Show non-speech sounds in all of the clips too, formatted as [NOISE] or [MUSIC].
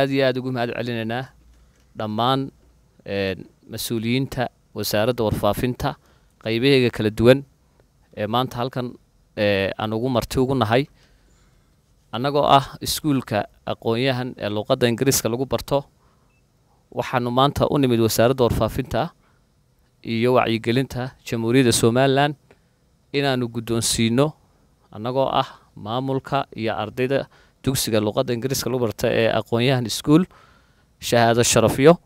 aad iyo aad ugu mahad celinaynaa dhammaan mas'uuliyiinta wasaaradda warfaafinta qaybaheega kala duwan ee maanta halkan aan ugu marti ugu nahay. Annagoo ah iskuulka aqoon-yahan ee luuqadda ingiriiska lagu barto waxaanu maanta u nimid wasaaradda warfaafinta iyo wacyigelinta jamhuuriyadda somalilan inaanu guddoonsiino annagoo ah maamulka iyo ardayda dugsiga luuqadda ingiriiska lagu barta ee aqoon-yahan iskuol shahaado sharafyo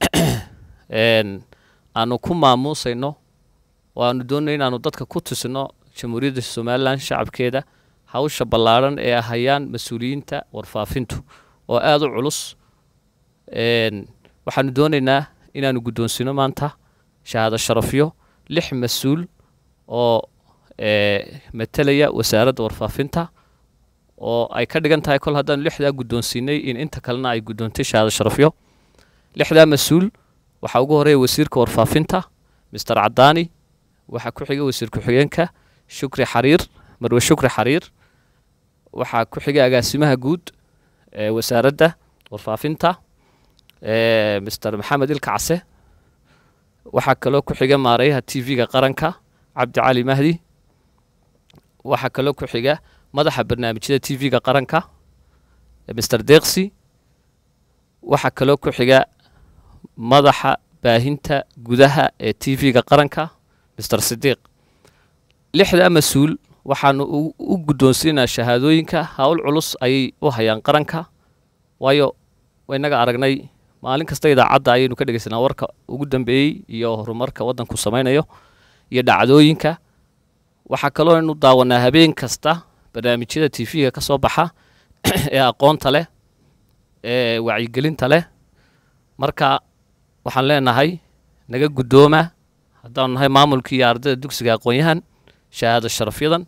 [CLEARS THROAT] aanu ku maamuusayno oo aanu doonay inaanu dadka ku tusino jamhuuriyadda somalilan shacabkeeda hawsha ballaadhan ee hayaan mas'uuliyiinta warfaafintu oo aada u culus. Waxaanu doonaynaa inaanu guddoonsino maanta shahaado sharafyo lix mas'uul oo matelaya wasaaradda warfaafinta oo ay ka dhigan tahay kol haddaanu lixdaa guddoonsiinay in inta kalena ay guddoontay shahaado sharafyo. Lixdaa mas'uul waxaa ugu horreeya wasiirka warfaafinta mister cadaani waxaa ku xiga wasiir ku-xigeenka shukri xariir marwe shukri xariir waxaa ku xiga agaasimaha guud ee wasaaradda warfaafinta mister maxamed ilka case waxaa kaloo ku xiga maareeyaha t v-ga qaranka cabdi cali mahdi waxaa kaloo ku xiga madaxa barnaamijyada t v-ga qaranka mister deeksi waxaa kaloo ku xiga madaxa baahinta gudaha ee t v-ga qaranka mister sidiiq lixdaa mas'uul waxaanu u guddoonsiinaa shahaadooyinka howl culus ayay u hayaan qaranka waayo inaga aragnay maalin kasta idaacadda ayaynu ka dhegeysanaa warka ugu dambeeyey iyo horumarka waddanku samaynayo iyo dhacdooyinka. Waxaa kaloo aynu daawanaa habeen kasta barnaamijyada t v-ga ka soo baxa [CLEARS THROAT] ee aqoonta leh ee wacyigelinta leh. Marka waxaan leenahay naga guddooma haddaanu nahay maamulkii iyo ardayda dugsiga aqoon-yahan shahaado sharafyadan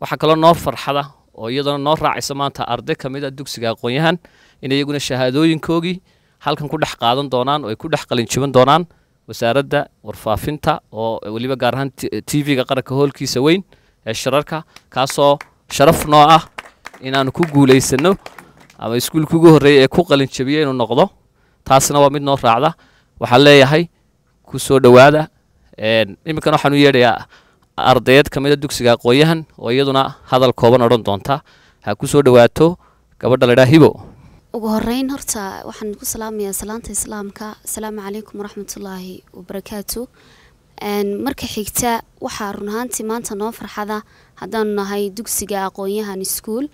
waxaa kaloo noo farxada oo iyadana noo raacaysa maanta arday ka mid a dugsiga aqoon-yahan in iyaguna shahaadooyinkoogii halkan ku dhex qaadan doonaan oo ay ku dhex qalinjiban doonaan wasaaradda warfaafinta oo weliba gaar ahaan t v-ga qaranka hoolkiisa weyn ee shirarka kaasoo sharaf noo ah inaanu ku guulaysano ama iskuulka ugu horreeyay ee ku qalinjabiya inuu noqdo taasna waa mid noo raacda. Waxaan leeyahay ku soo dhowaada iminkana waxaan u yeedhayaa ardayeed ka mid dugsiga aqoon-yahan oo iyaduna hadal kooban odhan doonta. Ha ku soo dhowaato gabadha laydhaa hibo ugu horeyn horta waxaan ku salaamayaa salaanta islaamka. Asalaamu calaykum waraxmatullaahi wabarakaatu marka xigta waxaa run ahaantii maanta noo farxada haddaanu nahay dugsiga aqoon-yahan iskuol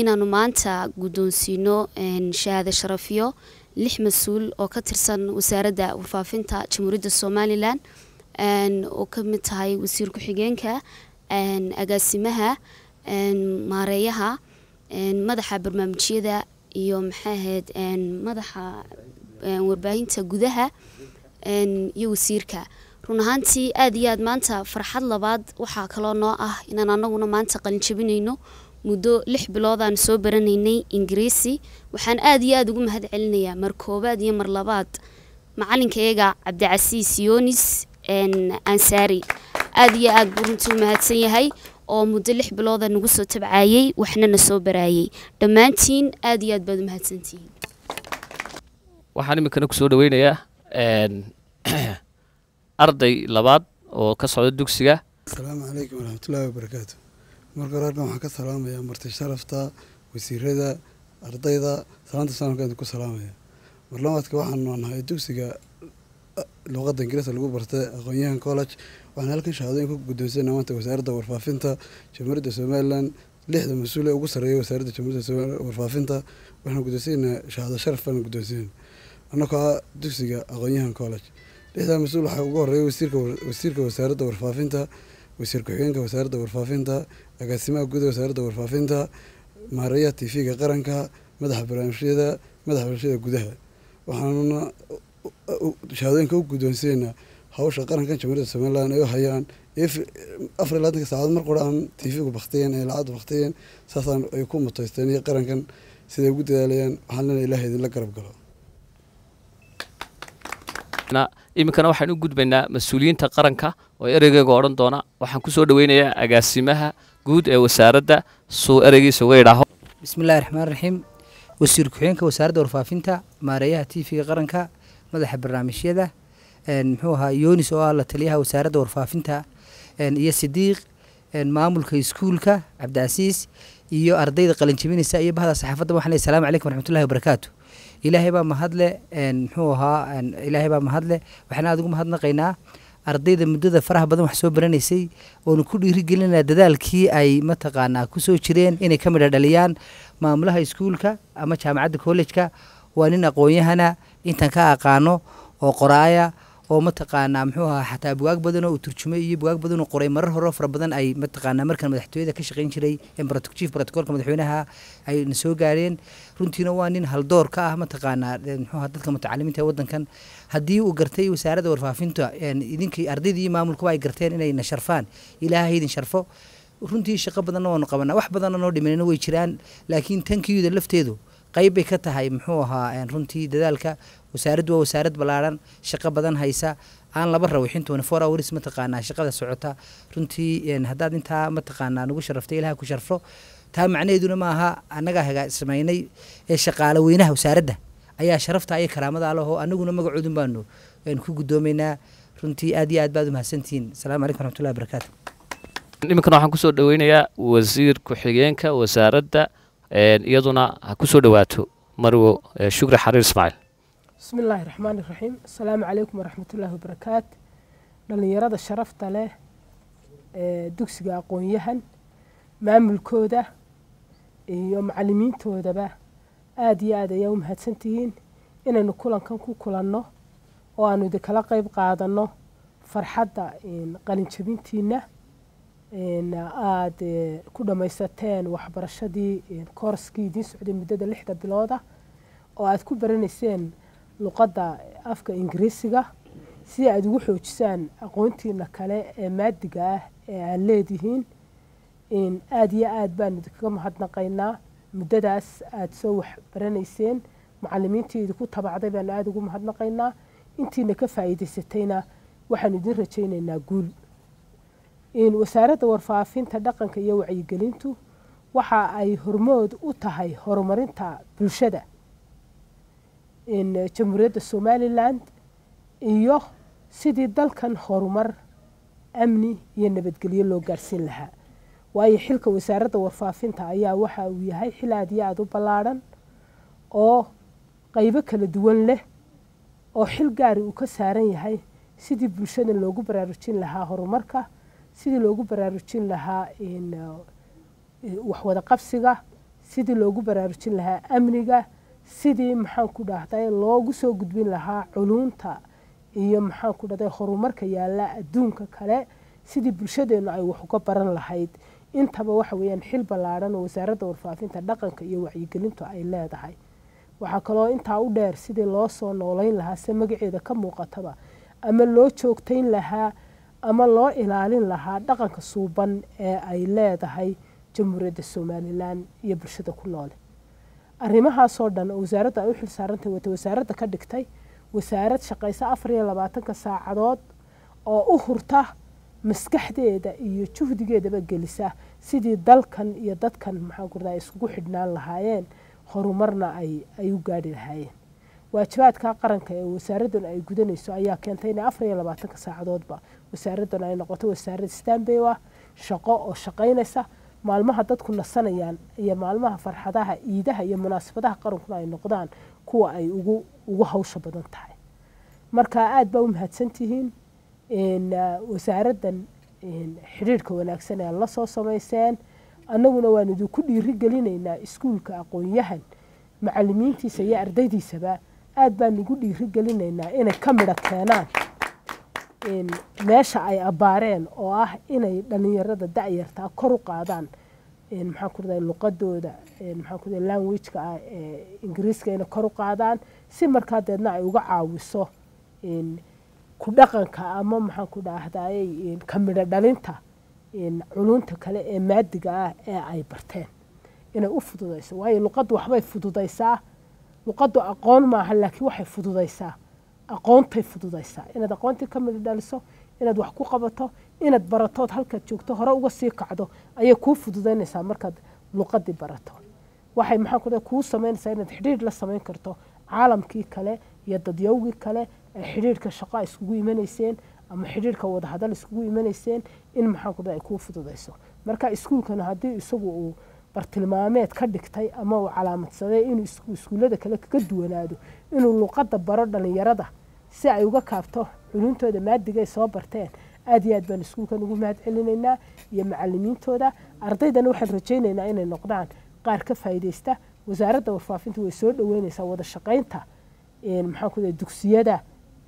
inaanu maanta guddoonsiino shahaado sharafyo lix mas'uul oo ka tirsan wasaaradda warfaafinta jamhuuriyadda somalilan oo ka mid tahay wasiir ku-xigeenka agaasimaha maareeyaha madaxa barnaamijyada iyo maxay ahayd madaxa warbaahinta gudaha iyo wasiirka run ahaantii aad iyo aad maanta farxad labaad. Waxaa kaloo noo ah inaan anaguna maanta qalinjabinayno muddo lix biloodaan soo baranaynay ingiriisi. Waxaan aad iyo aad ugu mahad celinayaa mar koobaad iyo mar labaad. Macalinkayaga cabdicasiis yoonis ansaari. Aad iyo aad buu runtii u mahadsan yahay oo muddo lix bilooda nagu soo tabcaayey waxna na soo baraayey dhammaantiin aad iyo aad baad u mahadsantihiin. Waxaan iminkana ku soo dhaweynayaa arday labaad oo ka socda dugsiga. Asalaamu calaykum waraxmatullaahi wabarakaatu marka hore waxaan ka salaamayaa marti sharafta wasiirada ardayda. Salaanta islaamka ku salaamaya. Marlamaadka waxaanu nahay dugsiga luuqadda ingiriiska lagu bartay aqoon-yahan college. Waxaan halkan shahaadooyin ku guddoonsanaa maanta wasaaradda warfaafinta jamhuuriyadda somalilan lixda mas'uule ugu sarreeya wasaaradda jamhuuriyadda warfaafinta. Waxaan guddoonsanaa shahaado sharaf baan guddoonsanayna annagoo dugsiga aqoon-yahan college lixdaa mas'uul waxaa ugu horreeya wasiirka wasaaradda warfaafinta wasiir ku-xigeenka wasaaradda warfaafinta agaasimaha guud wasaaradda warfaafinta maareeyaha t v-ga qaranka madaxa barnaamijyada madaxa barnaamijyada gudaha. Waxaanuna shahaadooyinka u guddoonsineynaa hawsha qarankan jamhuuriyadda somalilan ay u hayaan afar iyo labaatanka saacadood mar qura aan t v-gu baktiyeen ee lacagdu baktiyeen saasaan ay ku mutaysteen iyo qarankan siday ugu dadaalayaan waxaan lena ilaah idinla garab galo iminkana waxaan u gudbaynaa mas'uuliyiinta qaranka oo ereygeega odhan doona. Waxaan ku soo dhaweynayaa agaasimaha guud ee wasaaradda. Suu ereygiisa uga idhaaho bismillahi raxmaan raxiim wasiir ku-xigeenka wasaaradda warfaafinta maareeyaha t v-ga qaranka madaxa barnaamijyada muxuu ahaa yonis oo ah la taliyaha wasaaradda warfaafinta iyo sidiiq maamulka iskuulka cabdicasiis iyo ardayda qalinjabinaysa iyo bahda saxaafadda. Waxaan leeyahay salaamu calaykum waraxmatullahi wabarakaatu ilaahay baa mahadle muxuu ahaa ilaahay baa mahadle waxaan aada ugu mahadnaqaynaa ardayda muddada faraha badan wax soo baranaysay oonu ku dhiirigelinaa dadaalkii ay mataqaanaa ku soo jireen inay ka midha dhaliyaan maamulaha iskuulka ama jaamacadda kollejka waa nin aqoon-yahana intaan ka aqaano oo qoraaya oo mataqaanaa muxuu ahaa xataa bugaag badan oo uu turjumay iyo bugaag badan oo qoray marar hore fara badan ay mataqaanaa markan madaxtooyada ka shaqayn jiray chief protocolka madaxweynaha ay na soo gaareen. Runtiina waa nin haldoor ka ah mataqaanaa muxuu ahaa dadka mutacalimiinta ee waddankan. Haddii uu gartay wasaaradda warfaafinta idinkii ardaydii iyo maamulkuba ay garteen inay na sharfaan. Ilaahay idin sharfo. Runtii shaqo badanna waanu qabanaa wax badanna noo dhimanina way jiraan laakiin tankiyuda lafteedu qayb bay ka tahay muxuu ahaa runtii dadaalka wasaaraddu waa wasaarad ballaaran shaqo badan haysa. Aan laba rawixin twenty four hours mataqaanaa shaqada socota. Runtii haddaad intaa mataqaanaa nagu sharaftay ilaha ku sharfo. Taa macnaheeduna ma aha annagaa hagaa samaynay ee shaqaale weynaha wasaaradda. Ayaa sharafta iyo karaamada alehoo annaguna magacoodun baanu ku guddoomaynaa runtii aad iyo aad baad umahadsantihiin asalaamu calaykum waraxmatullahi wabarakaatu iminkana waxaan ku soo dhaweynayaa wasiir ku-xigeenka wasaaradda iyaduna ha ku soo dhawaato marwo shukri xariir ismaaciil bismi illaahi raxmaani raxiim asalaamu calaykum waraxmatullaahi wabarakaat dhallinyarada sharafta leh ee dugsiga aqoon-yahan maamulkooda iyo macalimiintoodaba aada iyo aad ayaa u mahadsantihiin inaynu kulankan ku kulanno oo aanu idinkala qeyb qaadanno farxadda qalinjabintiina aada ku dhammaysateen waxbarashadii koorskii idiin socday muddada lixda bilooda oo aada ku baranayseen luqadda afka ingiriisiga si aada ugu xoojisaan aqoontiina kale ee maadiga ah ee aad leedihiin aada iyo aad baanu idinkaga mahadnaqaynaa muddadaas aada soo wax baranayseen. Macalimiintii idinku tabacday baanu aada ugu mahadnaqaynaa. Intiina ka faa'iidaysatayna waxaanu idin rajaynaynaa guul wasaaradda warfaafinta dhaqanka iyo wacyigelintu waxa ay hormood u tahay horumarinta bulshada. Jamhuuriyadda somalilan iyo sidii dalkan horumar amni iyo nabadgelyo loo gaarsiin lahaa. Waayo xilka wasaaradda warfaafinta ayaa waxa uu yahay xil aad iyo aada u ballaadhan oo qaybo kala duwan leh oo xil gaari uu ka saaran yahay sidii bulshada loogu baraarujin lahaa horumarka sidii loogu baraarujin lahaa waxwada qabsiga sidii loogu baraarujin lahaa amniga sidii maxaan dhahday loogu soo gudbin lahaa culunta iyo maxaan dhahday horumarka yaalla adduunka kale sidii bulshadeennu ay wax uga baran lahayd. Intaba waxa weeyaan xil ballaadhan oo wasaaradda warfaafinta dhaqanka iyo wacyigelintu ay leedahay. Waxaa kaloo intaa u dheer sidii loo soo noolayn lahaa se magaceeda ka muuqataba ama loo joogtayn lahaa ama loo ilaalin lahaa dhaqanka suuban ee ay leedahay jamhuuriyadda somalilan iyo bulshada ku noole arrimahaasoo dhan oo wasaaradda ay u xil saarantay wata wasaaradda ka dhigtay wasaarad shaqaysa afar iyo labaatanka saacadood oo u hurta maskaxdeeda iyo juhdigeedaba gelisa sidii dalkan iyo dadkan maxaan ku radaa xidhnaan lahaayeen. Horumarna ay ay u gaadhi lahaayeen waajibaadka qaranka ee wasaaraddan ay gudanayso ayaa keentay inay afar iyo labaatanka saacadoodba wasaaraddan ay noqoto wasaarad stanbay ah shaqo oo shaqaynaysa. Maalmaha dadku nasanayaan iyo maalmaha farxadaha iidaha iyo munaasabadaha qarankuna ay noqdaan kuwa ay ugu ugu hawsha badan tahay. Marka aada baa u mahadsantihiin wasaaraddan xidhiirhka wanaagsan ee la samayseen. Annaguna waan idinku dhiiri gelinaynaa iskuulka aqoon-yahan macalimiintiisa iyo ardaydiisaba aada baan igu dhiiri gelinaynaa inay ka midho keenaan meesha ay abbaareen oo ah inay dhallinyarada da-yartaa kor u qaadaan maxaan ku luqadooda maxaan ku languageka ah ee ingiriiska inay kor u qaadaan si markaa deedna ay uga caawiso ku dhaqanka ama maxaan ku dhahday ka dhalinta culunta kale ee maadiga ah ee ay barteen. Inay u fududayso waayo luqaddu waxbay fududaysaa luqaddu aqoon maaha laakiin waxay fududaysaa. Aqoontay fududaysaa. Inaad aqoontii ka midho dhaliso inaad wax ku qabato inaad baratood halkaad joogto hore uga sii kacdo ayay kuu fududaynaysaa markaad luqadii barato. Waxay maxaan ku kuu samaynaysaa inaad xidhiidh la samayn karto caalamkii kale iyo dadyowgii kale ee xidhiidhka shaqo ay iskugu imanayseen ama xidhiidhka wadahadal iskugu imanayseen in maxaan ku ay kuu fududayso. Marka iskuulkana haddii isagu uu bartilmaameed ka dhigtay ama uu calaamadsaday inuu iskuullada kale kaga duwanaado inuu luqadda baro dhalinyarada si ay uga kaabto culuntooda maadiga ay soo barteen. Aad iyo aad baan iskuulkan ugu mahad celinaynaa iyo macalimiintooda ardaydana waxaan rajaynaynaa inay noqdaan qaar ka faa'iidaysta. Wasaaradda warfaafinta way soo dhoweynaysaa wada shaqaynta dugsiyada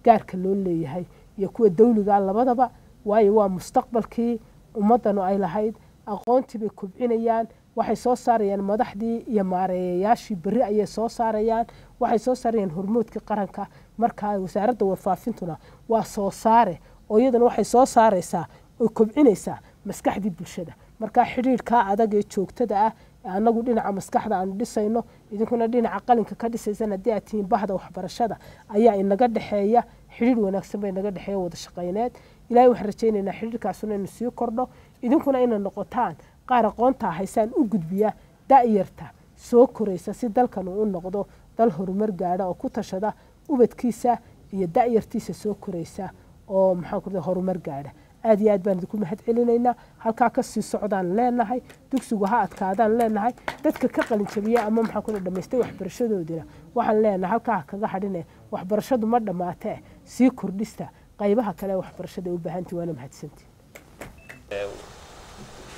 gaarka loo leeyahay iyo kuwa dawliga labadaba. Waayo waa mustaqbalkii ummaddanu ay lahayd. Aqoontii bay kobcinayaan waxay soo saarayaan madaxdii iyo maareeyayaashii berri ayay soo saarayaan. Waxay soo saarayaan hormoodkii qaranka. Markaa wasaaradda warfaafintuna waa soo saare oo iyadana waxay soo saaraysaa oy kobcinaysaa maskaxdii bulshada. Markaa xidhiidhkaa adag ee joogtada ah annagu dhinaca maskaxda aanu dhisayno idinkuna dhinaca qalinka ka dhisaysan haddii aad tihiin bahda waxbarashada ayaa inaga dhexeeya xidhiidh wanaagsan baa inaga dhexeeya wada shaqayneed. Ilahay waxaan rajaynaynaa xidhiidhkaasuna inu sii kordho. Idinkuna inay noqotaan qaar aqoontaa haysaan u gudbiya da'yarta. Soo koraysa si dalkan uu u noqdo dal horumar gaadha oo ku tashada ubadkiisa iyo da'yartiisa soo koraysa oo maxaan ku horumar gaadha. Aad iyo aad baan idinku mahad celinaynaa. Halkaa ka sii socdaan leenahay dugsigu ha adkaadaan leenahay dadka ka qalinjabiya ama maxaan ku dhamaystay waxbarashadoodina. Waxaan leenahay halkaa ha kaga hadhine waxbarashadu ma dhammaatee sii kordhista qaybaha kale waxbarashada u baahantii waana mahadsantii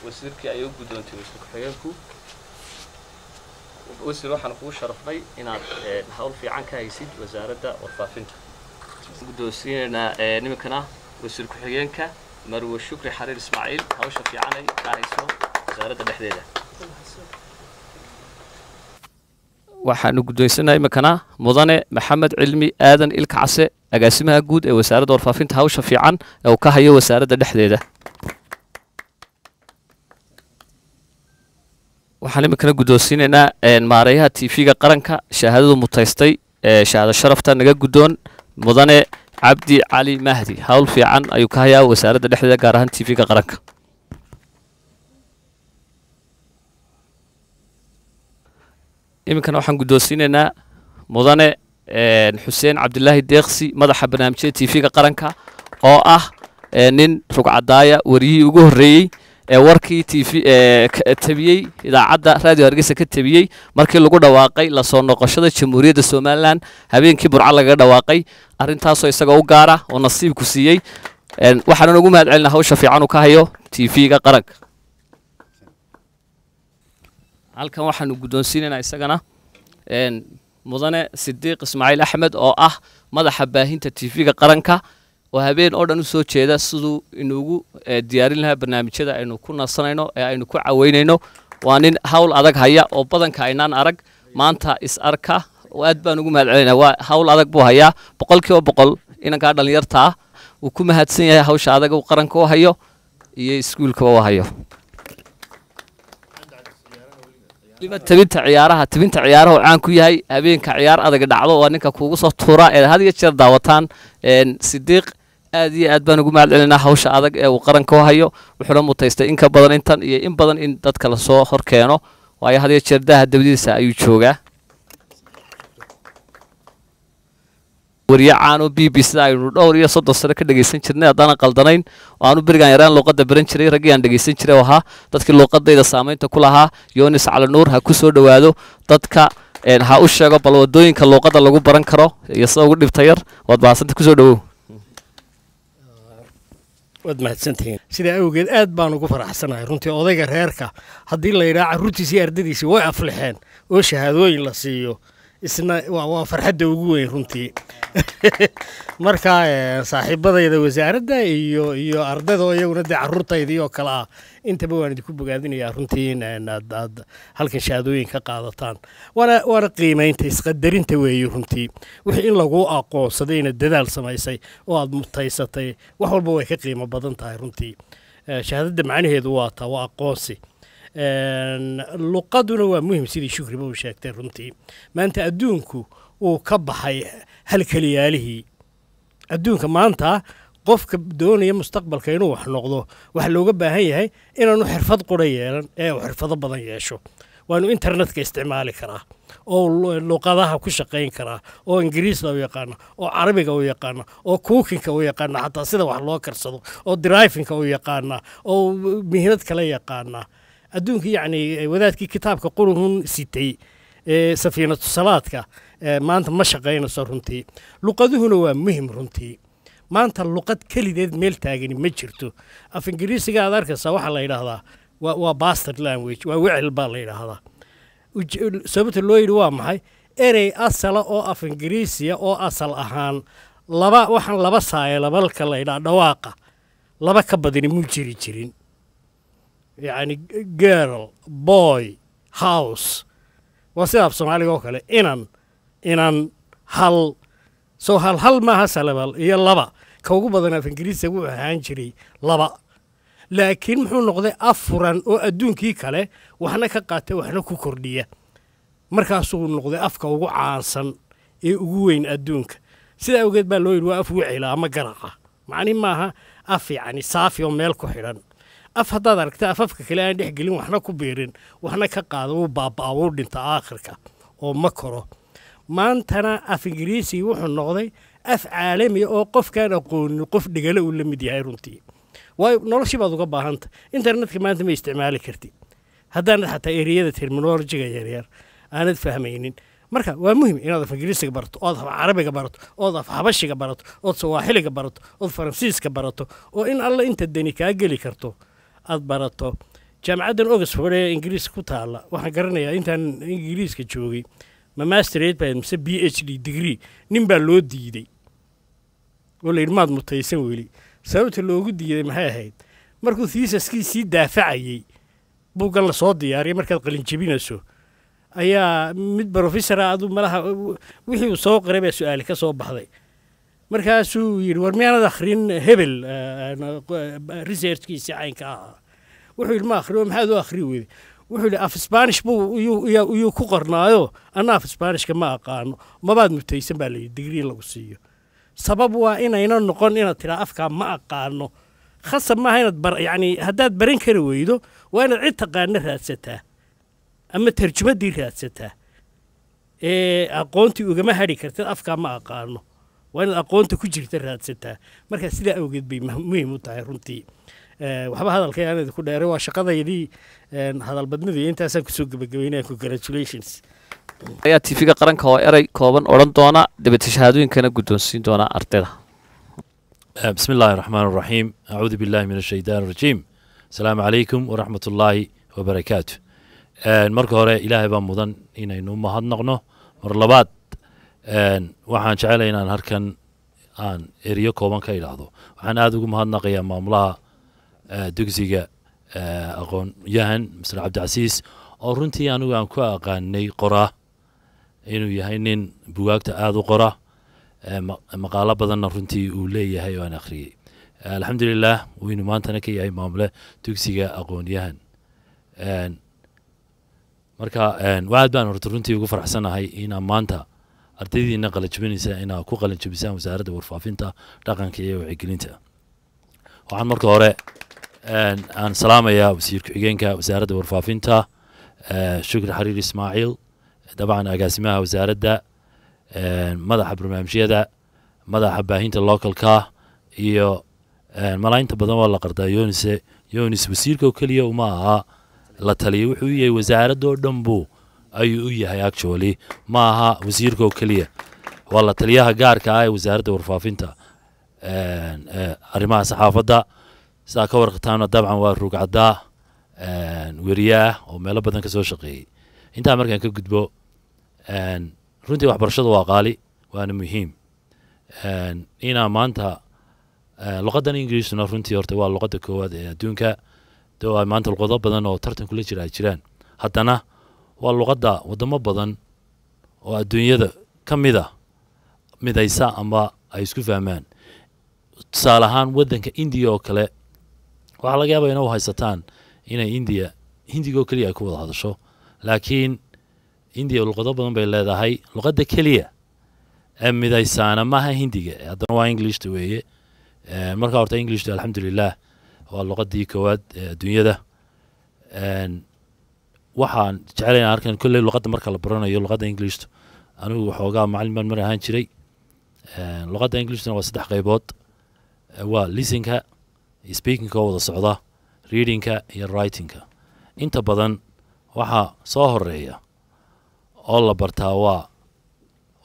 wasiirkii ayay u guddoontay wasiir ku-xigeenku wasiir waxaan kugu sharafnay inaad hawl fiican ka haysid wasaaradda warfaafinta. Guddoonsiinaynaa nimankana wasiir ku-xigeenka marwe shukri xariir ismaaciil hawsha fiican ay ka hayso wasaaradda dhexdeeda. Waxaanu guddoonsanahay iminkana mudane maxamed cilmi aadan ilka case agaasimaha guud ee wasaaradda warfaafinta hawsha fiican ee uu ka hayo wasaaradda dhexdeeda waxaan iminkana guddoonsiinaynaa maareeyaha t v-ga qaranka shahaadadu mutaystay shahaado sharafta naga guddoon mudane cabdi cali mahdi. Hawl fiican ayuu ka hayaa wasaaradda dhexdeeda gaar ahaan t v-ga qaranka. Iminkana waxaan guddoonsiinaynaa mudane xuseen cabdilaahi deeksi madaxa barnaamijyada t v-ga qaranka oo ah nin rugcadaaya wariyihii ugu horreeyey ee warkii t v tabiyey idaacadda raadiyo hargeysa ka tabiyey markii lagu dhawaaqay la soo noqoshada jamhuuriyadda somalilan habeenkii burca lagaga dhawaaqay arrintaasoo isaga u gaara oo nasiibku siiyey. Waxaanan ugu mahad celina hawsha fiican uu ka hayo t v-ga qaranka halkan waxaanu guddoonsiinaynaa isagana mudane sidiiq ismaaciil axmed oo ah madaxa baahinta t v-ga qaranka lahaa barnaamijyada aynu ku nasanayno ee aynu ku caweynayno waa nin hawl adag haya oo badanka aynaan arag maanta is arka aad baan ugu mahad celinaya waa hawl adag buu hayaa boqol kiiba boqol inankaa dhallinyarta ah wuu ku mahadsan yahay hawsha adag uu qaranka u hayo iyo iskuulkaba u hayo tabinta ciyaaraha tabinta ciyaaraha oo caan ku yahay habeenka ciyaar adag dhacdo waa ninka kuugu soo tuura ee had iyo jeer daawataan sidiiq aad iyo aad baan ugu mahad celinaa hawsha adag ee uu qaranka u hayo. Wuxuuna mutaystay in ka badan intan iyo in badan in dadka la soo hor keeno waayo had iyo jeer daha dabadiisa ayuu joogaa. Wariye caano b b sida aynu dhowr iyo soddon sano ka dhegeysan jirnay haddaanan qaldanayn. Oo aanu berigaan yaraan luuqadda baran jiray raggii aan dhegeysan jiray oo ahaa dadkii luuqadayda saamaynta ku lahaa yonis calanuur ha ku soo dhowaado. Dadka ha u sheego bal waddooyinka luuqadda lagu baran karo iyo sida ugu dhibta yar waad bahadsanta ku soo dhowow waad mahadsantihiin sidaa awgeed aad baan ugu faraxsanahay runtii odayga reerka haddii la yidhaha carruurtiisii ardadiisii way aflixeen oo shahaadooyin la siiyo isna waa farxadda ugu weyn runtii [LAUGHS] marka saaxiibadayda wasaaradda iyo iyo ardayda oo iyaguna dee carruurtaydii oo kale ah. Intaba waan idinku bogaadinayaa runtii in aad aad halkan shahaadooyin ka qaadataan. Waana waana qiimaynta isqadarinta weeye runtii. Wixii in lagu aqoonsaday inaad dadaal samaysay oo aad mutaysatay wax walba way ka qiimo badan tahay runtii. Shahaadadda macnaheedu waa taa waa aqoonsi. Luqaduna waa muhiim sidii shukriba uu sheegtay runtii. Maanta adduunku uu ka baxay halkeliyaalihii adduunka maanta qofka doonaya mustaqbalka inuu wax noqdo waxaa looga baahan yahay inaanu xirfad qura yeelan ee xirfado badan yeesho. Waanu internetka isticmaali karaa oo lu- luqadaha ku shaqayn karaa oo ingiriisda u yaqaana oo carabiga u yaqaana oo kuukinka u yaqaana xataa sida wax loo karsado oo drifinka u yaqaana oo mihnad kale yaqaana. Adduunka yacni wadaadkii kitaabka qurunhun sitay safiinatu salaadka maanta ma shaqaynayso runtii. Luqaduhuna waa muhiim runtii. Maanta luqad kelideed meel taagani ma jirto. Af ingiriisiga aad arkaysaa waxaa la yidhaahdaa waa bastard language waa wecel baa la yidhaahdaa. Sababta loo yidhi waa maxay? Erey asala oo af ingiriisiya oo asal ahaan laba waxaan laba saayela balka la yidhaha dhawaaqa laba ka badani muu jiri jirin. Yacni girl boy house waa sida af soomaaliga oo kale inan inan hal soo hal hal maaha salabal iyo laba. Ka ugu badan af ingiriisiga wuxuu ahaan jiray laba. Laakiin muxuu noqday afuran oo adduunkii kale waxna ka qaata waxna ku kordhiya. Markaasuu noqday afka ugu caansan ee ugu weyn adduunka. Sidaa awgeed baa loo yidhi waa af wicila ama garaqa macnihi maaha af yacni saafi oo meel ku xidhan af haddaad aragta afafka kale aan dhex gelin waxna ku biirin waxna ka qaada wuu baabaa dhinta aakhirka oo ma koro. Maantana af ingiriisigi wuxuu noqday af caalamiya oo qofkaan aqoonin qof dhigale uu la mid yahay runtii. Waayo noloshii baad uga baahanta internetka maanta ma isticmaali kartid haddaanad xataa ereyada terminolojiga yaryar aanad fahmaynin. Marka waa muhiim inaad af ingiriisiga barato ood af carabiga barato ood af xabashiga barato ood sawaaxiliga barato ood faransiiska barato oo in alla inta deni kaa geli karto aad barato. Jaamacaddan oxford ee ingiriiska ku taalla waxaan garanayaa intaan ingiriiska joogay ma masterate baa mise b h d degree nin baa loo diiday. Oo la yidhi maad mutaysan weli. Sababta loogu diiday maxay ahayd? Markuu thiisaskiisii daafacayey buuggan la soo diyaariyay markaad qalinjebinayso ayaa mid brofessora adu malaha wixii uu soo qoray baa su'aali ka soo baxday markaasuu yidhi war miyaanad akhrin hebel researchkiisii caynka ahaa wuxuu yidhi ma akhrin oo maxaad u akhri weyday wuxuu yidhi af spanish buu iyuu- ku qornaayo anna af spanishka ma aqaano mabaad mutaysan baa layidhi digrii lagu siiyo sabab waa inayna noqon inaad tidhaa afkaa ma aqaano khasab maaha inaad bar yacni haddaad baran kari weydo waa inaad cid taqaano raadsataa ama tarjumaddii raadsataa ee aqoontii ugama hadhi kartid afkaa ma aqaano waa inaad aqoonta ku jirta raadsataa marka sidaa awgeed bay muhiim u tahay runtii. Waxba hadalka aan idinku dheeray waa shaqadaydii hadalbadnadii intaasaan ku soo gebagabeynaya congratulations. Ayaa tv-ga qaranka oo erey kooban odhan doona dabeete shahaadooyinkana guddoonsiin doona ardayda bismi illaahi raxmaan araxiim acuudu billahi min ashaytaan arajiim asalaamu calaykum waraxmat ullaahi wabarakaatu marka hore ilaahay baa mudan inaynu mahadnaqno. Mar labaad waxaan jeclay inaan halkan aan eryo kooban ka idhaahdo. Waxaan aada ugu mahadnaqaya maamulaha eh, dugsiga eh, aqoonyahan masr cabdicasiis oo runtii anigu aan ku aqaanay qora. Inuu yahay nin bugaagta aada u qora. Eh, maqaalo badanna runtii uu leeyahay oo aan akhriyey alxamdulilah uu maantana ka yahay maamule dugsiga aqoonyahan marka aad baan horta runtii ugu faraxsanahay inaan maanta ardaydiina qalajabinaysa inaa ku qalanjabisaan wasaaradda warfaafinta dhaqanka iyo wacyigelinta. Waxaan marka hore aan salaamayaa wasiir ku-xigeenka wasaaradda warfaafinta shukri xariir ismaaciil dabcan agaasimaha wasaaradda madaxa barnaamijyada madaxa baahinta localka iyo een, malaynta badan waa la qardaa yonis yonis wasiirka oo keliya uma aha. La taliya wuxuu yahay wasaaradoo dhan buu ayuu u yahay actually ma aha wasiirka oo keliya. Waa la taliyaha gaarka ah ee wasaaradda warfaafinta arrimaha saxaafadda. Sidaa ka warqataana dabcan waa rugcadaa weriyaah oo meelo badan ka soo shaqeeyey. Intaa markaan ka gudbo runtii waxbarashadu waa qaali waana muhiim. Inaa maanta luqadan ingiriisuna runtii horta waa luqada koowaad ee adduunka. Doo luqado badan oo tartan kula jira ay jiraan. Haddana waa luqadda wadamo badan oo adduunyada ka mid a midaysa ama ay isku fahmaan. Tusaale ahaan waddanka indiya oo kale waxaa laga yaabaa inay u haysataan inay indiya hindiga oo keliya ay ku wada hadasho. Laakiin indiya luqado badan bay leedahay luqadda keliya ee midaysaana maaha hindiga haddana waa englishta weeye. Eh, marka horta englishta alxamdulilah waa luqadii koowaad ee adduunyada Waxaan jecelayn arkan kolley luqadda marka la baranayo luqadda englishtu anigu waxoogaa macalin baan mar ahaan jiray. Luqadda englishna waa saddex qaybood. Waa lisinka speakingka oo wada socda readingka iyo writingka. Inta badan waxaa soo horreeya oo la bartaa waa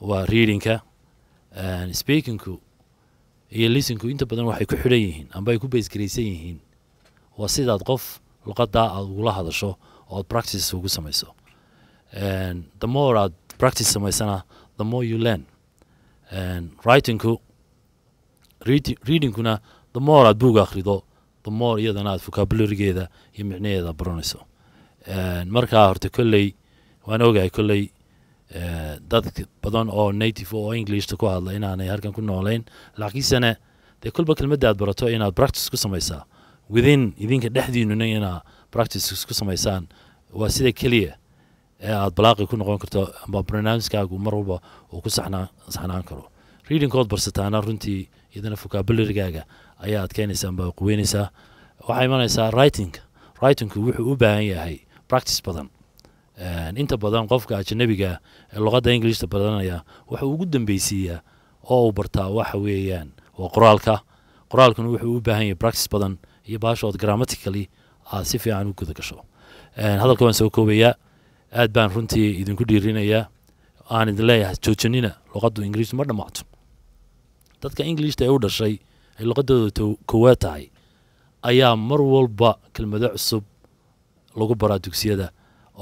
waa readingka speakingku iyo lisinku inta badan waxay ku xidhan yihiin amba ay ku baysgaraysan yihiin. Waa sidaad qof luqaddaa aad ugula hadasho ood practice ugu samayso the more aad practice samaysana the more you learn. Writingku readi- readingkuna the more aad buug akhrido the more iyadana aad vocabularygeeda iyo micnaheeda baranayso. Markaa horta kolley waan ogahay kolley eh, dad badan oo native oo englishta ku hadla inaanay halkan ku noolayn laakiinsene dee kolba kelmadda aad barato inaad practice ku samaysaa within idinka dhexdiinuna inaa practice ku samaysaan waa sida keliya ee aad balaaqi ku noqon karto amba pronouncekaagu mar walba uu ku saxnaa saxnaan karo. Readingkood barsataana runtii iyadana vocabularygaga ayaa adkeynaysa amba quweynaysaa waxaa imanaysaa writingka. Writingku wuxuu u baahan yahay practice badan. Inta badan qofka ajanabiga ee luqadda englishta badanaya wuxuu ugu dambeysiiyaa oo uu bartaa waxa weeyaan waa qoraalka. Qoraalkuna wuxuu u baahan yahay practice badan iyo baashood grammatically aad si fiican u guda hadalka waan soo koobayaa. Aad baan runtii idinku dhiirinayaa aan idin leeyahay joojinina luqaddu ingiriis ma dhammaato dadka englishta ee u dhashay ay luqadooda koowaad tahay ayaa mar walba kelmado cusub lagu baraa dugsiyada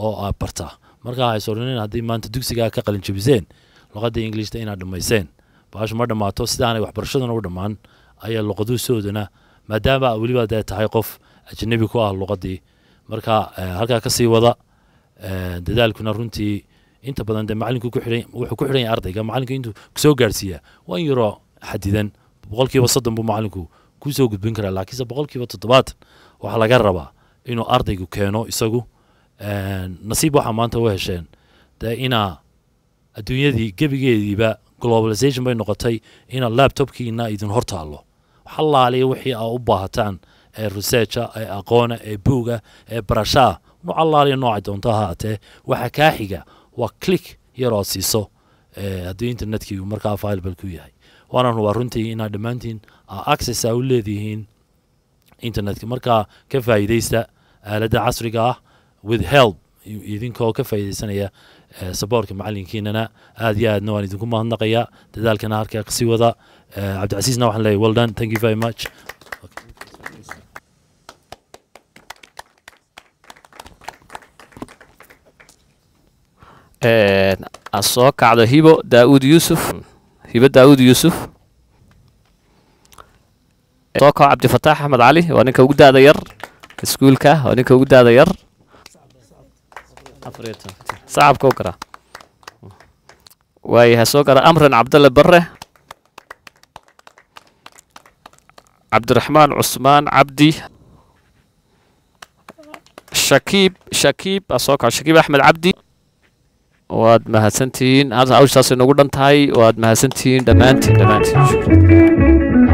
oo aad bartaa. Marka waxay sorinin haddii maanta dugsigaa ka qalin jabiseen luqadda englishta inaad dhammayseen baashu ma dhammaato sidaanay waxbarashaduna u dhammaan ayaa luqaduusoodana maadaama weliba dee tahay qof ajanabi ku ah luqadii. Marka eh, halkaa ka sii wada eh, dadaalkuna runtii inta badan dee macalinku ku wuxuu ku xidhan yahay ardayga macalinku intuu ku soo gaarsiiyaa waa in yaroo xadidan boqolkiiba soddon buu macalinku ku soo gudbin karaa laakiinse boqolkiiba toddobaatan waxaa laga rabaa inuu ardaygu keeno isagu. Een, nasiib waxaa maanta u hesheen dee inaa adduunyadii gebigeediiba globalization bay noqotay ina laptopkiina idin hor taallo. Waxalaaliya wixii aa u baahataan ee researcha ee aqoona ee buuga ee barashaa nooc allaaliya nooca doonto ha haatee waxa kaa xiga waa click yaroo siiso haddii internetkii uu markaa available ku yahay. Waanan hubaa runtii inaad dhammaantiin aa access aa u leedihiin. Internetka markaa ka faa'iidaysta aaladda casriga ah with help idinkoo ka faa'iidaysanaya saboortka macalinkiinana aad iyo aadna waan idinku mahadnaqaya dadaalkana halkaa ka sii wada. Cabdicasiisna waxaan leeyahay well done thank you very much. Een, آه، أصوك على هيبو داود يوسف. هيبو داود يوسف. أصوك عبد الفتاح أحمد علي وأنك كوجد هذا ير. سكول كا وأنا كوجد هذا ير. صعب كوكرا. وهي هسوك على أمر عبد الله برة. عبد الرحمن عثمان عبدي. شكيب شكيب أصوك على شكيب أحمد عبدي. Waad mahadsantihiin hawshaas inagu dhan tahay. Waad mahadsantihiin dhammaantiin dhammaantiin